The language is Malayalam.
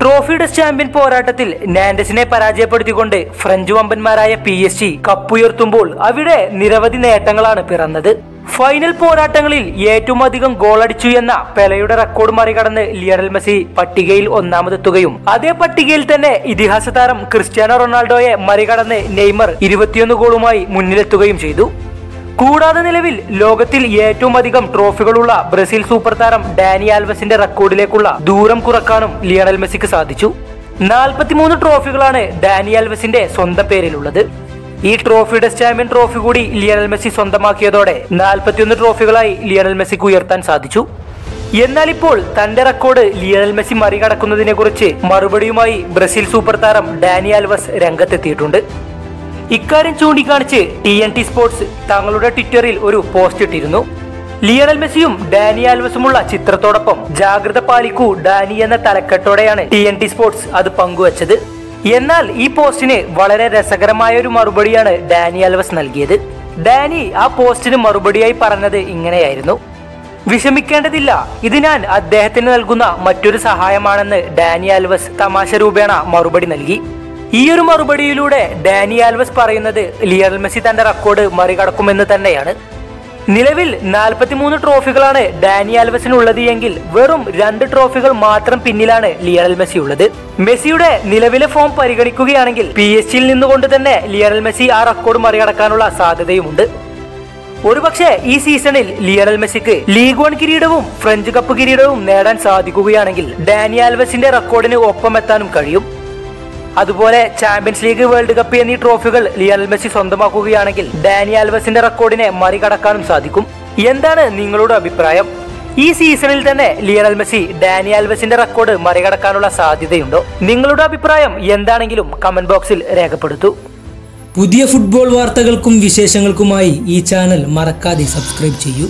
ട്രോഫിയുടെ ചാമ്പ്യൻ പോരാട്ടത്തിൽ നാൻഡസിനെ പരാജയപ്പെടുത്തിക്കൊണ്ട് ഫ്രഞ്ച് വമ്പന്മാരായ പി എസ് ജി കപ്പുയർത്തുമ്പോൾ അവിടെ നിരവധി നേട്ടങ്ങളാണ് പിറന്നത്. ഫൈനൽ പോരാട്ടങ്ങളിൽ ഏറ്റവും അധികം ഗോൾ ഗോളടിച്ചു എന്ന പെലയുടെ റെക്കോർഡ് മറികടന്ന് ലിയറൽ മെസ്സി പട്ടികയിൽ ഒന്നാമതെത്തുകയും അതേ പട്ടികയിൽ തന്നെ ഇതിഹാസ താരം ക്രിസ്ത്യാനോ റൊണാൾഡോയെ മറികടന്ന് നെയ്മർ ഇരുപത്തിയൊന്ന് ഗോളുമായി മുന്നിലെത്തുകയും ചെയ്തു. കൂടാതെ നിലവിൽ ലോകത്തിൽ ഏറ്റവും അധികം ട്രോഫികളുള്ള ബ്രസീൽ സൂപ്പർ താരം ഡാനി ആൽവസിന്റെ റെക്കോർഡിലേക്കുള്ള ദൂരം കുറക്കാനും ലിയണൽ മെസ്സിക്ക് സാധിച്ചു. നാൽപ്പത്തിമൂന്ന് ട്രോഫികളാണ് ഡാനി ആൽവസിന്റെ സ്വന്തം പേരിലുള്ളത്. ഈ ട്രോഫിയുടെ ചാമ്പ്യൻ ട്രോഫി കൂടി ലിയണൽ മെസ്സി സ്വന്തമാക്കിയതോടെ നാൽപ്പത്തിയൊന്ന് ട്രോഫികളായി ലിയണൽ മെസ്സിക്ക് ഉയർത്താൻ സാധിച്ചു. എന്നാൽ ഇപ്പോൾ തന്റെ റെക്കോർഡ് ലിയണൽ മെസ്സി മറികടക്കുന്നതിനെ കുറിച്ച് മറുപടിയുമായി ബ്രസീൽ സൂപ്പർ താരം ഡാനി ആൽവസ് രംഗത്തെത്തിയിട്ടുണ്ട്. ഇക്കാര്യം ചൂണ്ടിക്കാണിച്ച് ടി എൻ ടി സ്പോർട്സ് തങ്ങളുടെ ട്വിറ്ററിൽ ഒരു പോസ്റ്റ് ഇട്ടിരുന്നു. ലിയണൽ മെസ്സിയും ഡാനി ആൽവസുമുള്ള ചിത്രത്തോടൊപ്പം ജാഗ്രത പാലിക്കൂ ഡാനി എന്ന തലക്കെട്ടോടെയാണ് ടി എൻ ടി സ്പോർട്സ് അത് പങ്കുവച്ചത്. എന്നാൽ ഈ പോസ്റ്റിന് വളരെ രസകരമായ ഒരു മറുപടിയാണ് ഡാനി ആൽവസ് നൽകിയത്. ഡാനി ആ പോസ്റ്റിന് മറുപടിയായി പറഞ്ഞത് ഇങ്ങനെയായിരുന്നു. വിഷമിക്കേണ്ടതില്ല ഇത് ഞാൻ അദ്ദേഹത്തിന് നൽകുന്ന മറ്റൊരു സഹായമാണെന്ന് ഡാനി ആൽവസ് തമാശ രൂപേണ മറുപടി നൽകി. ഈ ഒരു മറുപടിയിലൂടെ ഡാനി ആൽവസ് പറയുന്നത് ലിയണൽ മെസ്സി തന്റെ റെക്കോർഡ് മറികടക്കുമെന്ന് തന്നെയാണ്. നിലവിൽ 43 ട്രോഫികളാണ് ഡാനി ആൽവസിനുള്ളത് എങ്കിൽ വെറും രണ്ട് ട്രോഫികൾ മാത്രം പിന്നിലാണ് ലിയണൽ മെസ്സി ഉള്ളത്. മെസ്സിയുടെ നിലവിലെ ഫോം പരിഗണിക്കുകയാണെങ്കിൽ പി എസ് ജിയിൽ നിന്നുകൊണ്ട് തന്നെ ലിയണൽ മെസ്സി ആ റെക്കോർഡ് മറികടക്കാനുള്ള സാധ്യതയുമുണ്ട്. ഒരുപക്ഷെ ഈ സീസണിൽ ലിയണൽ മെസ്സിക്ക് ലീഗ് വൺ കിരീടവും ഫ്രഞ്ച് കപ്പ് കിരീടവും നേടാൻ സാധിക്കുകയാണെങ്കിൽ ഡാനി ആൽവസിന്റെ റെക്കോർഡിന് ഒപ്പമെത്താനും കഴിയും. അതുപോലെ ചാമ്പ്യൻസ് ലീഗ് വേൾഡ് കപ്പ് എന്നീ ട്രോഫികൾ ലിയണൽ മെസ്സി സ്വന്തമാക്കുകയാണെങ്കിൽ ഡാനി ആൽവസിന്റെ റെക്കോർഡിനെ മറികടക്കാനും സാധിക്കും. എന്താണ് നിങ്ങളുടെ അഭിപ്രായം? ഈ സീസണിൽ തന്നെ ലിയണൽ മെസ്സി ഡാനി ആൽവസിന്റെ റെക്കോർഡ് മറികടക്കാനുള്ള സാധ്യതയുണ്ടോ? നിങ്ങളുടെ അഭിപ്രായം എന്താണെങ്കിലും കമന്റ് ബോക്സിൽ രേഖപ്പെടുത്തൂ. പുതിയ ഫുട്ബോൾ വാർത്തകൾക്കും വിശേഷങ്ങൾക്കുമായി ഈ ചാനൽ മറക്കാതെ സബ്സ്ക്രൈബ് ചെയ്യൂ.